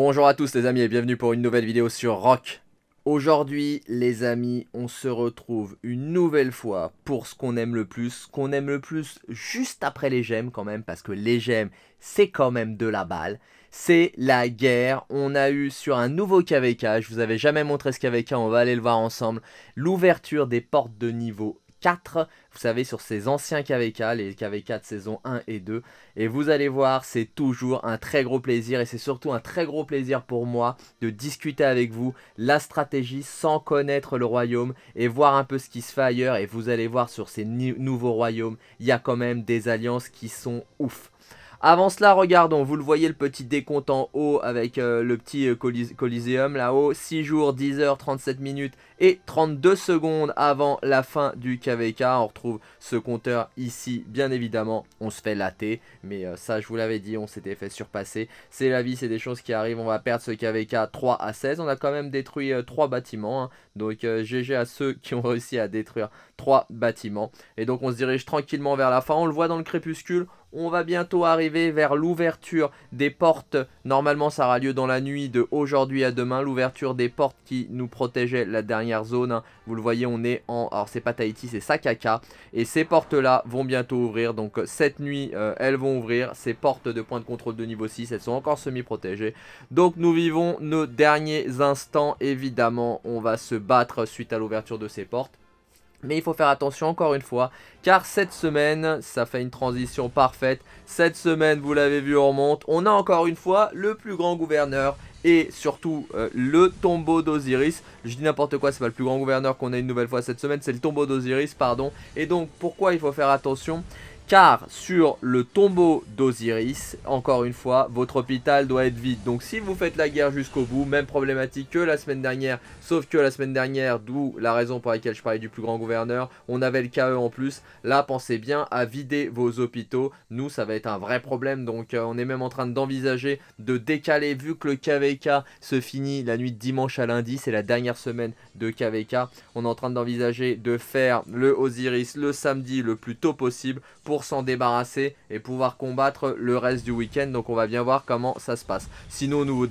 Bonjour à tous les amis et bienvenue pour une nouvelle vidéo sur Rock. Aujourd'hui les amis, on se retrouve une nouvelle fois pour ce qu'on aime le plus. Ce qu'on aime le plus juste après les gemmes quand même parce que les gemmes c'est quand même de la balle. C'est la guerre, on a eu sur un nouveau KVK, je vous avais jamais montré ce KVK, on va aller le voir ensemble. L'ouverture des portes de niveau 4, vous savez, sur ces anciens KVK, les KVK de saison 1 et 2. Et vous allez voir, c'est toujours un très gros plaisir et c'est surtout un très gros plaisir pour moi de discuter avec vous la stratégie sans connaître le royaume et voir un peu ce qui se fait ailleurs. Et vous allez voir sur ces nouveaux royaumes, il y a quand même des alliances qui sont ouf. Avant cela, regardons, vous le voyez le petit décompte en haut avec euh, le petit euh, Coliseum là-haut. 6 jours, 10 heures, 37 minutes et 32 secondes avant la fin du KVK. On retrouve ce compteur ici, bien évidemment. On se fait latter, mais euh, ça je vous l'avais dit, on s'était fait surpasser. C'est la vie, c'est des choses qui arrivent. On va perdre ce KVK 3 à 16. On a quand même détruit 3 bâtiments. Hein. Donc GG à ceux qui ont réussi à détruire 3 bâtiments. Et donc on se dirige tranquillement vers la fin. On le voit dans le crépuscule. On va bientôt arriver vers l'ouverture des portes. Normalement, ça aura lieu dans la nuit de aujourd'hui à demain. L'ouverture des portes qui nous protégeait la dernière zone. Hein. Vous le voyez, on est en... Alors, c'est pas Tahiti, c'est Sakaka. Et ces portes-là vont bientôt ouvrir. Donc, cette nuit, euh, elles vont ouvrir. Ces portes de point de contrôle de niveau 6, elles sont encore semi-protégées. Donc, nous vivons nos derniers instants. Évidemment, on va se battre suite à l'ouverture de ces portes. Mais il faut faire attention encore une fois, car cette semaine, ça fait une transition parfaite. Cette semaine, vous l'avez vu, on remonte. On a encore une fois le plus grand gouverneur et surtout euh, le tombeau d'Osiris. Je dis n'importe quoi, c'est pas le plus grand gouverneur qu'on a une nouvelle fois cette semaine, c'est le tombeau d'Osiris, pardon. Et donc, pourquoi il faut faire attention? Car sur le tombeau d'Osiris, encore une fois, votre hôpital doit être vide. Donc si vous faites la guerre jusqu'au bout, même problématique que la semaine dernière, sauf que la semaine dernière, d'où la raison pour laquelle je parlais du plus grand gouverneur, on avait le KE en plus. Là, pensez bien à vider vos hôpitaux. Nous, ça va être un vrai problème, donc euh, on est même en train d'envisager de décaler, vu que le KVK se finit la nuit de dimanche à lundi, c'est la dernière semaine de KVK. On est en train d'envisager de faire le Osiris le samedi le plus tôt possible s'en débarrasser et pouvoir combattre le reste du week-end. Donc on va bien voir comment ça se passe. Sinon au niveau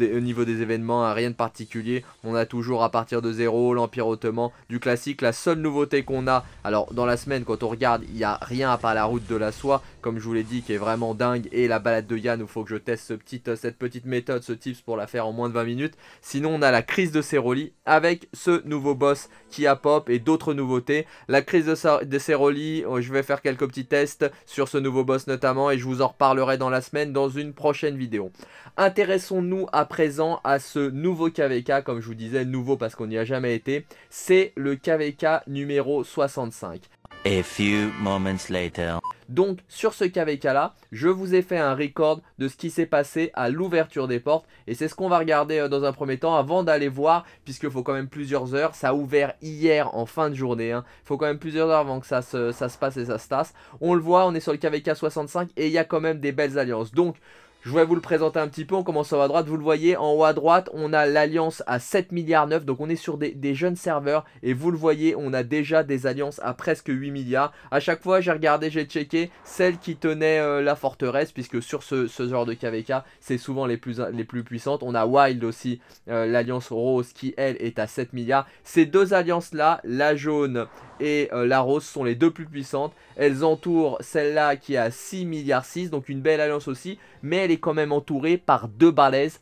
des, événements, hein, rien de particulier. On a toujours à partir de zéro l'Empire Ottoman, du classique. La seule nouveauté qu'on a, alors dans la semaine quand on regarde, il n'y a rien à part la route de la soie, comme je vous l'ai dit, qui est vraiment dingue. Et la balade de Yann, où il faut que je teste petit, cette petite méthode, ce tips pour la faire en moins de 20 minutes. Sinon on a la crise de Ceroli avec ce nouveau boss qui a pop et d'autres nouveautés. La crise de, de Ceroli, oh, je vais faire quelques petits tests sur ce nouveau boss notamment et je vous en reparlerai dans la semaine dans une prochaine vidéo. Intéressons-nous à présent à ce nouveau KVK, comme je vous disais, nouveau parce qu'on n'y a jamais été. C'est le KVK numéro 65. A few moments later. Donc sur ce KVK là, je vous ai fait un record de ce qui s'est passé à l'ouverture des portes et c'est ce qu'on va regarder euh, dans un premier temps avant d'aller voir puisqu'il faut quand même plusieurs heures. Ça a ouvert hier en fin de journée. Hein. Faut quand même plusieurs heures avant que ça se, ça se passe et ça se tasse. On le voit, on est sur le KVK 65 et il y a quand même des belles alliances. Donc je vais vous le présenter un petit peu, on commence en haut à droite, vous le voyez, en haut à droite, on a l'alliance à 7 milliards 9, donc on est sur des, jeunes serveurs, et vous le voyez, on a déjà des alliances à presque 8 milliards. À chaque fois, j'ai regardé, j'ai checké celle qui tenait euh, la forteresse, puisque sur ce, genre de KVK, c'est souvent les plus, les plus puissantes. On a Wild aussi, euh, l'alliance rose, qui elle est à 7 milliards. Ces deux alliances-là, la jaune et euh, la rose sont les deux plus puissantes. Elles entourent celle-là qui est à 6 milliards 6, donc une belle alliance aussi, mais elle est quand même entourée par deux balaises.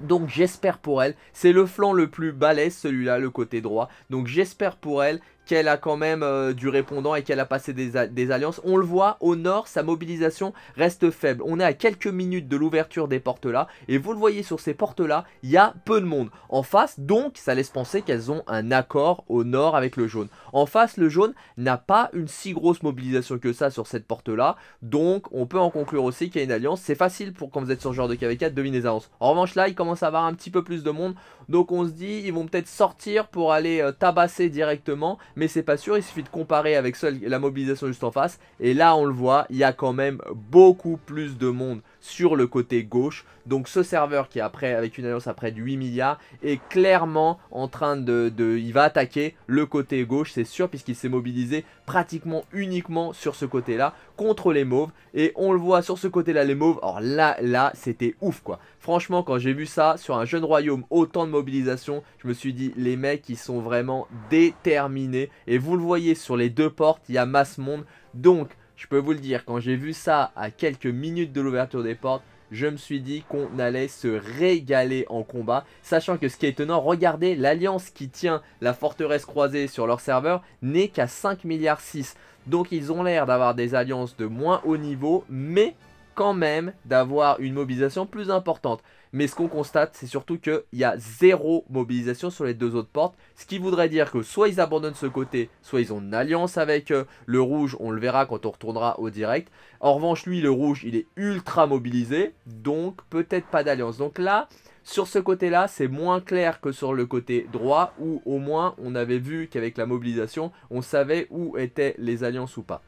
Donc j'espère pour elle, c'est le flanc le plus balèze celui-là, le côté droit. Donc j'espère pour elle qu'elle a quand même euh, du répondant et qu'elle a passé des, alliances. On le voit, au nord, sa mobilisation reste faible. On est à quelques minutes de l'ouverture des portes là. Et vous le voyez sur ces portes là, il y a peu de monde. En face, donc, ça laisse penser qu'elles ont un accord au nord avec le jaune. En face, le jaune n'a pas une si grosse mobilisation que ça sur cette porte là. Donc, on peut en conclure aussi qu'il y a une alliance. C'est facile pour quand vous êtes sur ce genre de KV4 de deviner les alliances. En revanche, là, il commence à avoir un petit peu plus de monde. Donc, on se dit, ils vont peut-être sortir pour aller euh, tabasser directement mais c'est pas sûr, il suffit de comparer avec la mobilisation juste en face, et là on le voit, il y a quand même beaucoup plus de monde sur le côté gauche. Donc ce serveur qui est après, avec une alliance à près de 8 milliards est clairement en train de, de il va attaquer le côté gauche, c'est sûr, puisqu'il s'est mobilisé pratiquement uniquement sur ce côté-là contre les mauves. Et on le voit sur ce côté-là, les mauves. Alors là, là, c'était ouf quoi. Franchement, quand j'ai vu ça sur un jeune royaume, autant de mobilisation, je me suis dit, les mecs, ils sont vraiment déterminés. Et vous le voyez sur les deux portes, il y a masse monde. Donc, je peux vous le dire, quand j'ai vu ça à quelques minutes de l'ouverture des portes, je me suis dit qu'on allait se régaler en combat. Sachant que ce qui est étonnant, regardez, l'alliance qui tient la forteresse croisée sur leur serveur n'est qu'à 5 milliards 6. Donc ils ont l'air d'avoir des alliances de moins haut niveau, mais quand même d'avoir une mobilisation plus importante. Mais ce qu'on constate, c'est surtout qu'il y a zéro mobilisation sur les deux autres portes. Ce qui voudrait dire que soit ils abandonnent ce côté, soit ils ont une alliance avec euh, le rouge. On le verra quand on retournera au direct. En revanche, lui, le rouge, il est ultra mobilisé. Donc, peut-être pas d'alliance. Donc là, sur ce côté-là, c'est moins clair que sur le côté droit, où au moins on avait vu qu'avec la mobilisation, on savait où étaient les alliances ou pas.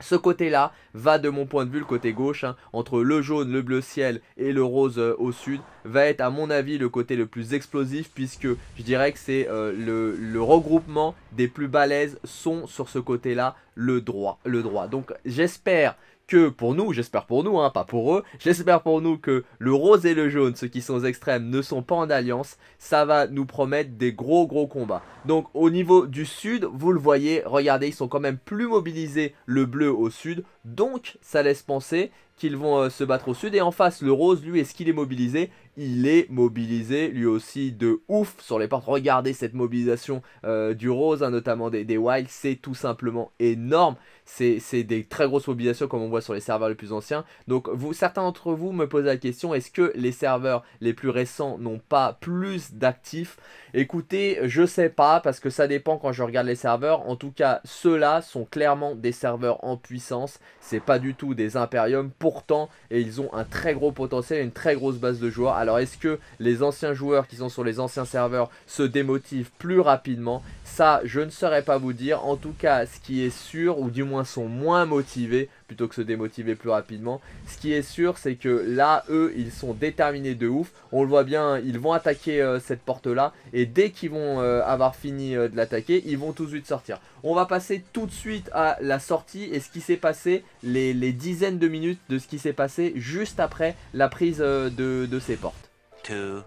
Ce côté-là va de mon point de vue, le côté gauche, hein, entre le jaune, le bleu ciel et le rose euh, au sud, va être à mon avis le côté le plus explosif puisque je dirais que c'est euh, le, regroupement des plus balèzes sont sur ce côté-là le droit, le droit. Donc j'espère que pour nous, j'espère pour nous, hein, pas pour eux, j'espère pour nous que le rose et le jaune, ceux qui sont extrêmes, ne sont pas en alliance, ça va nous promettre des gros gros combats. Donc au niveau du sud, vous le voyez, regardez, ils sont quand même plus mobilisés le bleu au sud, donc ça laisse penser qu'ils vont euh, se battre au sud. Et en face, le rose, lui, est-ce qu'il est mobilisé? Il est mobilisé, lui aussi, de ouf sur les portes. Regardez cette mobilisation euh, du rose, hein, notamment des, des wilds, c'est tout simplement énorme. C'est des très grosses mobilisations comme on voit sur les serveurs les plus anciens. Donc vous, certains d'entre vous me posent la question, est-ce que les serveurs les plus récents n'ont pas plus d'actifs? Écoutez, je sais pas, parce que ça dépend quand je regarde les serveurs. En tout cas, ceux-là sont clairement des serveurs en puissance. C'est pas du tout des Imperium. Pourtant, et ils ont un très gros potentiel, une très grosse base de joueurs. Alors est-ce que les anciens joueurs qui sont sur les anciens serveurs se démotivent plus rapidement Ça, je ne saurais pas vous dire. En tout cas, ce qui est sûr, ou du moins sont moins motivés plutôt que se démotiver plus rapidement. Ce qui est sûr, c'est que là, eux, ils sont déterminés de ouf. On le voit bien, ils vont attaquer euh, cette porte-là. Et dès qu'ils vont euh, avoir fini euh, de l'attaquer, ils vont tout de suite sortir. On va passer tout de suite à la sortie et ce qui s'est passé, les, dizaines de minutes de ce qui s'est passé juste après la prise de, ces portes. 2000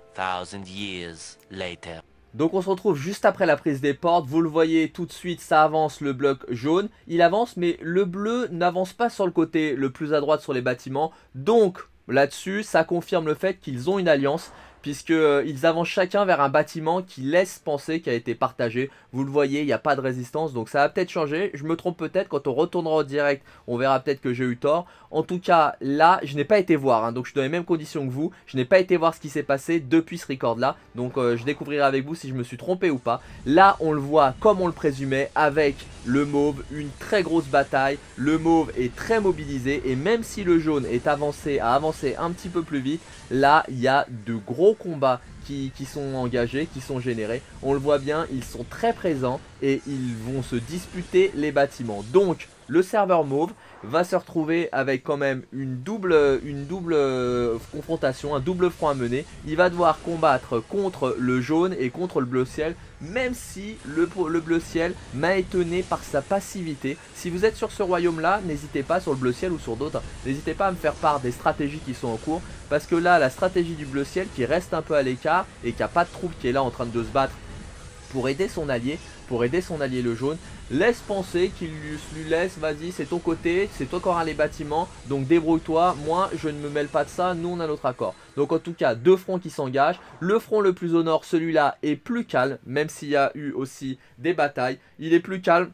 years later. Donc on se retrouve juste après la prise des portes, vous le voyez tout de suite ça avance le bloc jaune, il avance mais le bleu n'avance pas sur le côté le plus à droite sur les bâtiments, donc là-dessus ça confirme le fait qu'ils ont une alliance, puisqu'ils euh, avancent chacun vers un bâtiment qui laisse penser qu'il a été partagé. Vous le voyez, il n'y a pas de résistance, donc ça va peut-être changer. Je me trompe peut-être, quand on retournera au direct, on verra peut-être que j'ai eu tort. En tout cas, là, je n'ai pas été voir, hein, donc je suis dans les mêmes conditions que vous. Je n'ai pas été voir ce qui s'est passé depuis ce record-là, donc euh, je découvrirai avec vous si je me suis trompé ou pas. Là, on le voit comme on le présumait, avec le mauve, une très grosse bataille. Le mauve est très mobilisé, et même si le jaune est avancé, a avancé un petit peu plus vite, là, il y a de gros combats qui, sont engagés, qui sont générés. On le voit bien, ils sont très présents et ils vont se disputer les bâtiments. Donc, le serveur mauve va se retrouver avec quand même une double, euh, confrontation, un double front à mener. Il va devoir combattre contre le jaune et contre le bleu ciel, même si le, le bleu ciel m'a étonné par sa passivité. Si vous êtes sur ce royaume-là, n'hésitez pas sur le bleu ciel ou sur d'autres, n'hésitez pas à me faire part des stratégies qui sont en cours. Parce que là, la stratégie du bleu ciel qui reste un peu à l'écart et qui n'a pas de troupe qui est là en train de se battre pour aider son allié, pour aider son allié le jaune, laisse penser qu'il lui laisse, vas-y, c'est ton côté, c'est toi qui auras les bâtiments, donc débrouille-toi, moi je ne me mêle pas de ça, nous on a notre accord. Donc en tout cas, deux fronts qui s'engagent, le front le plus au nord, celui-là est plus calme, même s'il y a eu aussi des batailles, il est plus calme,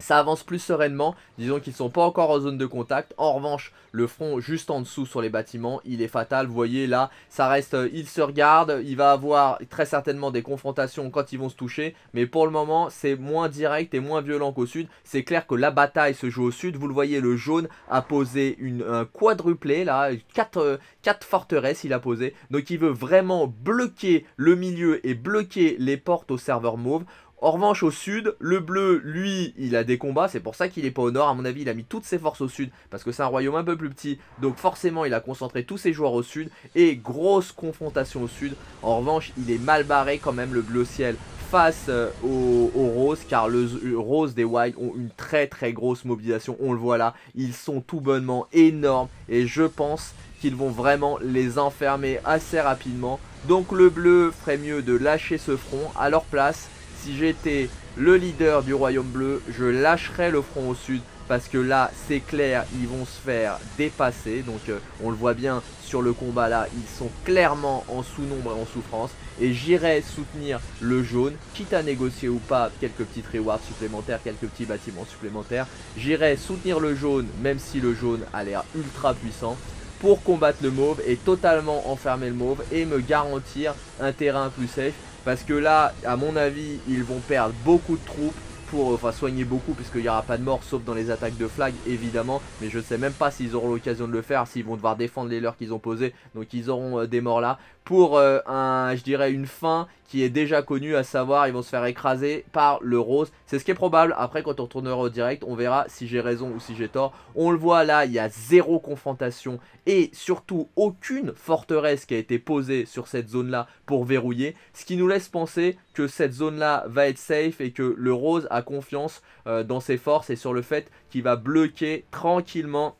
ça avance plus sereinement, disons qu'ils sont pas encore en zone de contact. En revanche, le front juste en dessous sur les bâtiments, il est fatal. Vous voyez là, ça reste, euh, il se regarde, il va avoir très certainement des confrontations quand ils vont se toucher. Mais pour le moment, c'est moins direct et moins violent qu'au sud. C'est clair que la bataille se joue au sud. Vous le voyez, le jaune a posé une, un quadruplé là, 4 euh, forteresses il a posé. Donc il veut vraiment bloquer le milieu et bloquer les portes au serveur mauve. En revanche, au sud, le bleu, lui, il a des combats. C'est pour ça qu'il est pas au nord. À mon avis, il a mis toutes ses forces au sud. Parce que c'est un royaume un peu plus petit. Donc forcément, il a concentré tous ses joueurs au sud. Et grosse confrontation au sud. En revanche, il est mal barré quand même, le bleu ciel face euh, aux, roses car le rose des white ont une très très grosse mobilisation on le voit là ils sont tout bonnement énormes et je pense qu'ils vont vraiment les enfermer assez rapidement donc le bleu ferait mieux de lâcher ce front à leur place si j'étais le leader du royaume bleu, je lâcherais le front au sud parce que là c'est clair ils vont se faire dépasser. Donc euh, on le voit bien sur le combat là ils sont clairement en sous-nombre et en souffrance. Et j'irai soutenir le jaune quitte à négocier ou pas quelques petites rewards supplémentaires quelques petits bâtiments supplémentaires. J'irai soutenir le jaune même si le jaune a l'air ultra puissant pour combattre le mauve et totalement enfermer le mauve et me garantir un terrain plus safe parce que là, à mon avis, ils vont perdre beaucoup de troupes pour enfin, soigner beaucoup puisqu'il n'y aura pas de mort sauf dans les attaques de flag évidemment. Mais je ne sais même pas s'ils auront l'occasion de le faire s'ils vont devoir défendre les leurs qu'ils ont posés. Donc ils auront euh, des morts là pour euh, un, je dirais une fin qui est déjà connue, à savoir ils vont se faire écraser par le rose. C'est ce qui est probable. Après, quand on retournera au direct, on verra si j'ai raison ou si j'ai tort. On le voit là, il y a zéro confrontation et surtout aucune forteresse qui a été posée sur cette zone-là pour verrouiller. Ce qui nous laisse penser que cette zone-là va être safe et que le rose a confiance euh, dans ses forces et sur le fait qu'il va bloquer tranquillement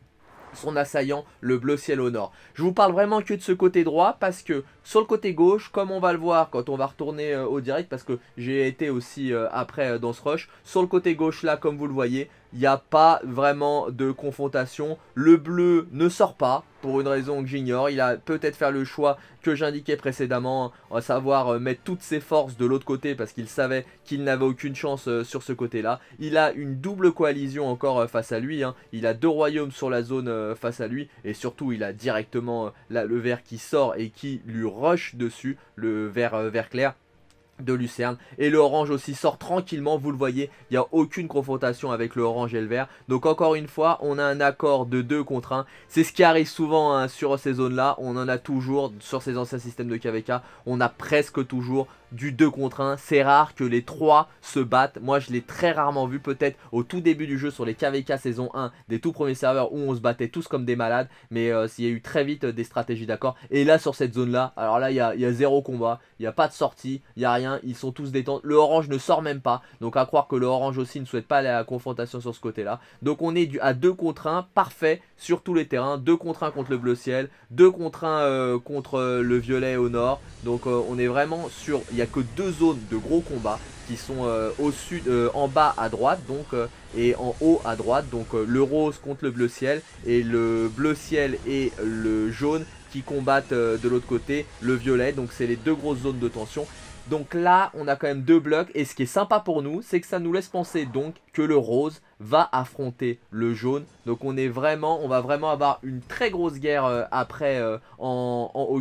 son assaillant, le bleu ciel au nord. Je vous parle vraiment que de ce côté droit parce que sur le côté gauche, comme on va le voir quand on va retourner euh, au direct, parce que j'ai été aussi euh, après euh, dans ce rush, sur le côté gauche là, comme vous le voyez, il n'y a pas vraiment de confrontation. Le bleu ne sort pas, pour une raison que j'ignore. Il a peut-être fait le choix que j'indiquais précédemment, à savoir mettre toutes ses forces de l'autre côté, parce qu'il savait qu'il n'avait aucune chance sur ce côté-là. Il a une double coalition encore face à lui. Hein. Il a deux royaumes sur la zone face à lui, et surtout il a directement le vert qui sort et qui lui rush dessus, le vert, euh, vert clair de Lucerne. Et le orange aussi sort tranquillement vous le voyez il n'y a aucune confrontation avec le orange et le vert. Donc encore une fois on a un accord de 2 contre 1 c'est ce qui arrive souvent hein, sur ces zones là on en a toujours sur ces anciens systèmes de KVK on a presque toujours du 2 contre 1. C'est rare que les 3 se battent. Moi, je l'ai très rarement vu, peut-être au tout début du jeu sur les KVK saison 1, des tout premiers serveurs où on se battait tous comme des malades. Mais euh, il y a eu très vite euh, des stratégies d'accord. Et là, sur cette zone-là, alors là, il y a, zéro combat. Il n'y a pas de sortie. Il n'y a rien. Ils sont tous détendus. Le orange ne sort même pas. Donc, à croire que le orange aussi ne souhaite pas aller à la confrontation sur ce côté-là. Donc, on est à 2 contre 1. Parfait sur tous les terrains. 2 contre 1 contre le bleu ciel. 2 contre 1 euh, contre le violet au nord. Donc, on est vraiment sur n'y a que deux zones de gros combats qui sont euh, au sud, euh, en bas à droite donc euh, et en haut à droite. Donc le rose contre le bleu ciel et le bleu ciel et le jaune qui combattent de l'autre côté le violet. Donc c'est les deux grosses zones de tension. Donc là, on a quand même deux blocs. Et ce qui est sympa pour nous, c'est que ça nous laisse penser donc que le rose va affronter le jaune. Donc on est vraiment, on va vraiment avoir une très grosse guerre après en, en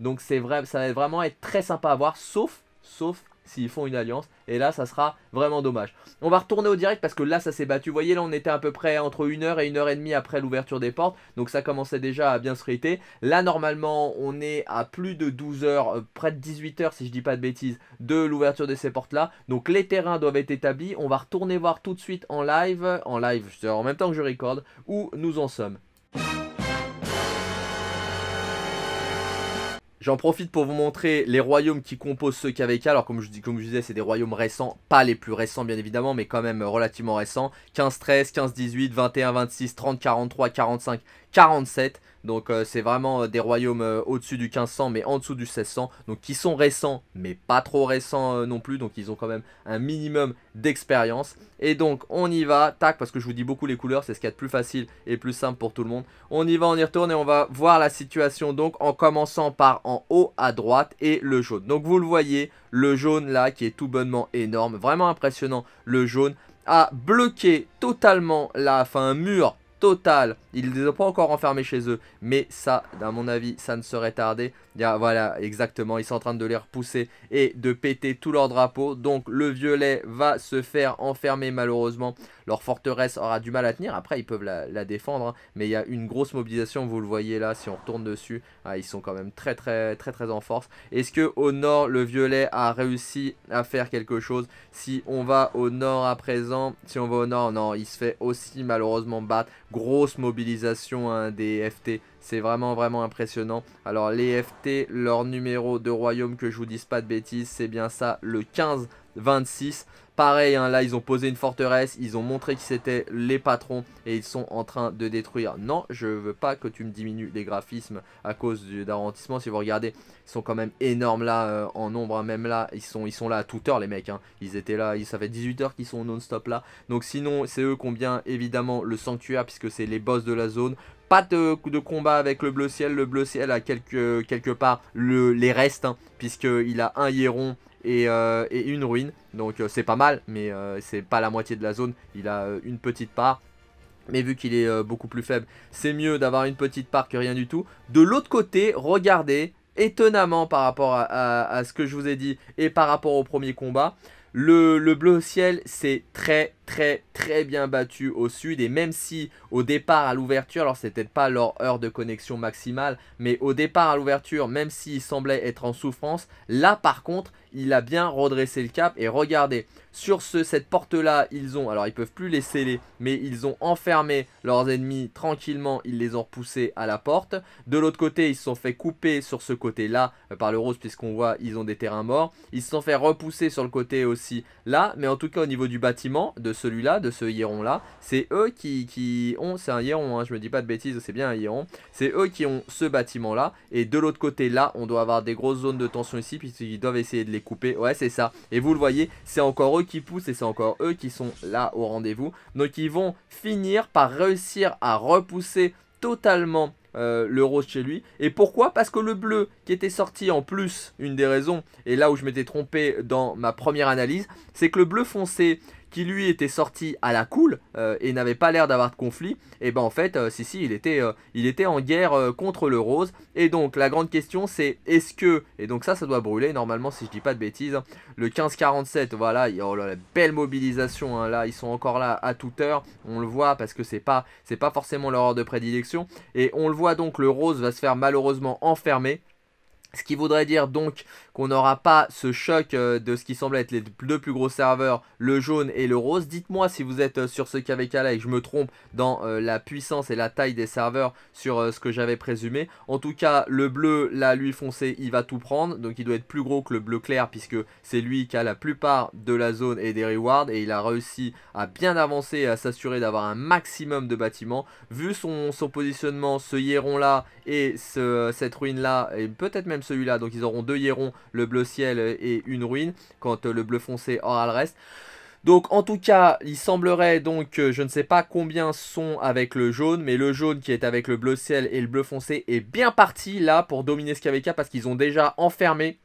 Donc c'est vrai, ça va vraiment être très sympa à voir. Sauf sauf s'ils font une alliance. Et là, ça sera vraiment dommage. On va retourner au direct parce que là, ça s'est battu. Vous voyez, là, on était à peu près entre 1 heure et 1 heure et demie après l'ouverture des portes. Donc ça commençait déjà à bien se friter. Là, normalement, on est à plus de 12 heures, euh, près de 18 heures, si je dis pas de bêtises, de l'ouverture de ces portes-là. Donc les terrains doivent être établis. On va retourner voir tout de suite en live, en live, en même temps que je recorde, où nous en sommes. J'en profite pour vous montrer les royaumes qui composent ce KVK. Alors comme je, comme je disais, c'est des royaumes récents, pas les plus récents bien évidemment, mais quand même relativement récents. 15-13, 15-18, 21-26, 30-43, 45, 47. Donc euh, c'est vraiment euh, des royaumes euh, au-dessus du 1500 mais en dessous du 1600. Donc qui sont récents mais pas trop récents non plus. Donc ils ont quand même un minimum d'expérience. Et donc on y va, tac, parce que je vous dis beaucoup les couleurs, c'est ce qu'il y a de plus facile et plus simple pour tout le monde. On y va, on y retourne et on va voir la situation donc en commençant par en haut à droite et le jaune. Donc vous le voyez, le jaune là qui est tout bonnement énorme, vraiment impressionnant le jaune a bloqué totalement la, fin un mur total. Ils ne les ont pas encore enfermés chez eux. Mais ça, à mon avis, ça ne serait tardé. voilà, exactement. Ils sont en train de les repousser et de péter tout leur drapeau. Donc le violet va se faire enfermer malheureusement. Leur forteresse aura du mal à tenir. Après, ils peuvent la, défendre. Hein. Mais il y a une grosse mobilisation. Vous le voyez là, si on retourne dessus. Ah, ils sont quand même très, très, très, très en force. Est-ce que au nord, le violet a réussi à faire quelque chose? Si on va au nord à présent, si on va au nord, non, il se fait aussi malheureusement battre. Grosse mobilisation hein, des FT. C'est vraiment vraiment impressionnant. Alors les FT, leur numéro de royaume que je vous dise pas de bêtises, c'est bien ça, le 15-26. Pareil, hein, là, ils ont posé une forteresse, ils ont montré qui c'était les patrons et ils sont en train de détruire. Non, je veux pas que tu me diminues les graphismes à cause d'arrondissement. Si vous regardez, ils sont quand même énormes là euh, en nombre. Hein. même là, ils sont, ils sont là à toute heure, les mecs. Hein. Ils étaient là, ça fait 18 heures qu'ils sont non-stop là. Donc sinon, c'est eux qui ont bien évidemment le sanctuaire puisque c'est les boss de la zone. Pas de, de, combat avec le bleu ciel. Le bleu ciel a quelque, quelque part le, les restes, puisqu'il a un euh, et, une ruine. Donc euh, c'est pas mal, mais euh, c'est pas la moitié de la zone. Il a une petite part. Mais vu qu'il est beaucoup plus faible, c'est mieux d'avoir une petite part que rien du tout. De l'autre côté, regardez, étonnamment par rapport à, ce que je vous ai dit et par rapport au premier combat, le bleu ciel, c'est très très très bien battu au sud. Et même si au départ à l'ouverture, alors c'était pas leur heure de connexion maximale, mais au départ à l'ouverture, même s'il semblait être en souffrance, là par contre il a bien redressé le cap. Et regardez, sur ce, cette porte là ils ont, alors ils peuvent plus les sceller, mais ils ont enfermé leurs ennemis tranquillement, ils les ont repoussés à la porte, de l'autre côté ils se sont fait couper sur ce côté là euh, par le rose puisqu'on voit ils ont des terrains morts, ils se sont fait repousser sur le côté aussi là, mais en tout cas au niveau du bâtiment, de celui-là, de ce héron là, c'est eux qui, ont, c'est un héron, hein, je me dis pas de bêtises, c'est bien un héron, c'est eux qui ont ce bâtiment là, et de l'autre côté là, on doit avoir des grosses zones de tension ici, puisqu'ils doivent essayer de les couper, ouais c'est ça, et vous le voyez, c'est encore eux qui poussent, et c'est encore eux qui sont là au rendez-vous, donc ils vont finir par réussir à repousser totalement euh, le rose chez lui. Et pourquoi? Parce que le bleu qui était sorti en plus, une des raisons, et là où je m'étais trompé dans ma première analyse, c'est que le bleu foncé qui lui était sorti à la cool euh, et n'avait pas l'air d'avoir de conflit, et ben en fait, euh, si si, il était, euh, il était en guerre contre le rose. Et donc la grande question c'est est-ce que, et donc ça ça doit brûler normalement si je dis pas de bêtises, hein. le 1547, voilà, oh là, la belle mobilisation, hein, là ils sont encore là à toute heure, on le voit parce que c'est pas, c'est pas forcément leur heure de prédilection, et on le voit donc le rose va se faire malheureusement enfermer. Ce qui voudrait dire donc qu'on n'aura pas ce choc euh, de ce qui semble être les deux plus gros serveurs, le jaune et le rose. Dites-moi si vous êtes euh, sur ce KVK là et que je me trompe dans euh, la puissance et la taille des serveurs sur ce que j'avais présumé. En tout cas, le bleu, là, lui foncé, il va tout prendre. Donc il doit être plus gros que le bleu clair puisque c'est lui qui a la plupart de la zone et des rewards. Et il a réussi à bien avancer et à s'assurer d'avoir un maximum de bâtiments. Vu son, son positionnement, ce héron là et ce, cette ruine là, et peut-être même celui-là, donc ils auront deux hérons le bleu ciel et une ruine, quand le bleu foncé aura le reste. Donc en tout cas, il semblerait donc, je ne sais pas combien sont avec le jaune, mais le jaune qui est avec le bleu ciel et le bleu foncé est bien parti là pour dominer ce KVK parce qu'ils ont déjà enfermé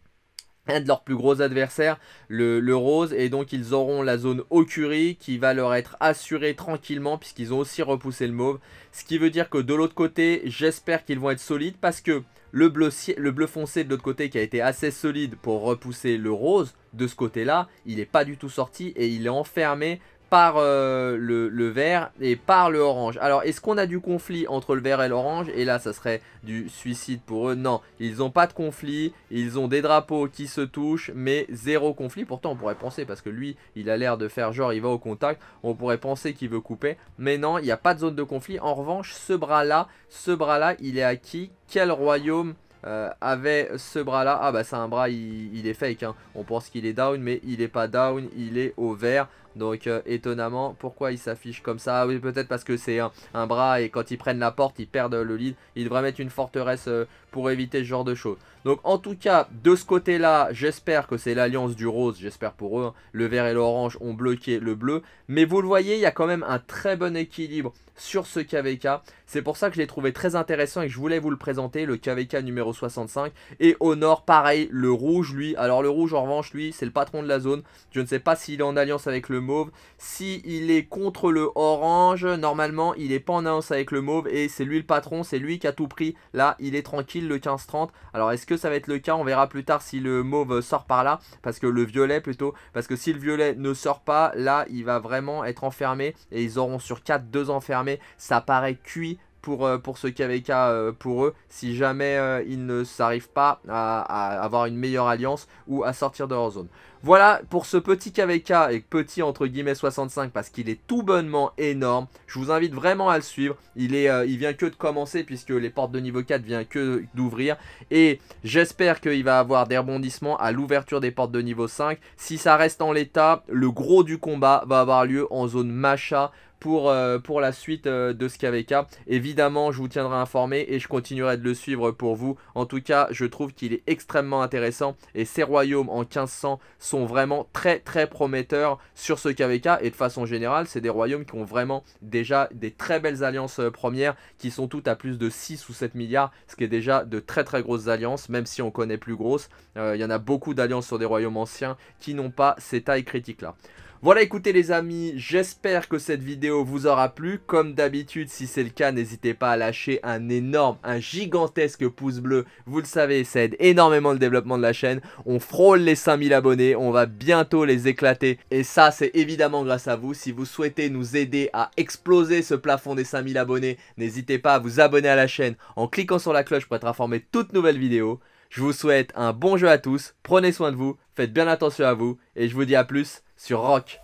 un de leurs plus gros adversaires, le, rose, et donc ils auront la zone Okuri qui va leur être assurée tranquillement puisqu'ils ont aussi repoussé le mauve. Ce qui veut dire que de l'autre côté, j'espère qu'ils vont être solides parce que le bleu, le bleu foncé de l'autre côté qui a été assez solide pour repousser le rose, de ce côté-là, il n'est pas du tout sorti et il est enfermé par euh, le, vert et par le orange. Alors, est-ce qu'on a du conflit entre le vert et l'orange? Et là, ça serait du suicide pour eux. Non, ils n'ont pas de conflit. Ils ont des drapeaux qui se touchent, mais zéro conflit. Pourtant, on pourrait penser, parce que lui, il a l'air de faire genre, il va au contact. On pourrait penser qu'il veut couper. Mais non, il n'y a pas de zone de conflit. En revanche, ce bras-là, ce bras-là, il est acquis. Quel royaume euh, avait ce bras là ah bah c'est un bras il, est fake hein. on pense qu'il est down mais il est pas down il est au vert donc euh, étonnamment, pourquoi il s'affiche comme ça? Oui, peut-être parce que c'est un, bras et quand ils prennent la porte, ils perdent le lead. Ils devraient mettre une forteresse euh, pour éviter ce genre de choses. Donc en tout cas, de ce côté-là, j'espère que c'est l'alliance du rose, j'espère pour eux. Hein. Le vert et l'orange ont bloqué le bleu. Mais vous le voyez, il y a quand même un très bon équilibre sur ce KVK. C'est pour ça que je l'ai trouvé très intéressant et que je voulais vous le présenter, le KVK numéro 65. Et au nord, pareil, le rouge, lui. Alors le rouge, en revanche, lui, c'est le patron de la zone. Je ne sais pas s'il est en alliance avec le mauve. Si il est contre le orange, normalement, il est pas en alliance avec le mauve et c'est lui le patron, c'est lui qui a tout pris. Là, il est tranquille, le 15-30. Alors, est-ce que ça va être le cas? On verra plus tard si le mauve sort par là, parce que le violet plutôt. Parce que si le violet ne sort pas, là, il va vraiment être enfermé et ils auront sur 4 2 enfermés. Ça paraît cuit pour, euh, pour ce KVK euh, pour eux si jamais euh, ils ne s'arrivent pas à, avoir une meilleure alliance ou à sortir de leur zone. Voilà pour ce petit KVK et petit entre guillemets 65 parce qu'il est tout bonnement énorme. Je vous invite vraiment à le suivre. Il, est, il vient que de commencer puisque les portes de niveau 4 viennent que d'ouvrir. Et j'espère qu'il va avoir des rebondissements à l'ouverture des portes de niveau 5. Si ça reste en l'état, le gros du combat va avoir lieu en zone Macha pour, euh, pour la suite euh, de ce KVK. Évidemment, je vous tiendrai informé et je continuerai de le suivre pour vous. En tout cas, je trouve qu'il est extrêmement intéressant et ces royaumes en 1500 sont vraiment très très prometteurs sur ce KVK et de façon générale, c'est des royaumes qui ont vraiment déjà des très belles alliances euh, premières qui sont toutes à plus de 6 ou 7 milliards, ce qui est déjà de très très grosses alliances, même si on connaît plus grosses. Il y en a beaucoup d'alliances sur des royaumes anciens qui n'ont pas ces tailles critiques là. Voilà écoutez les amis, j'espère que cette vidéo vous aura plu. Comme d'habitude, si c'est le cas, n'hésitez pas à lâcher un énorme, un gigantesque pouce bleu. Vous le savez, ça aide énormément le développement de la chaîne. On frôle les 5000 abonnés, on va bientôt les éclater. Et ça, c'est évidemment grâce à vous. Si vous souhaitez nous aider à exploser ce plafond des 5000 abonnés, n'hésitez pas à vous abonner à la chaîne en cliquant sur la cloche pour être informé de toutes nouvelles vidéos. Je vous souhaite un bon jeu à tous, prenez soin de vous, faites bien attention à vous, et je vous dis à plus sur Rock.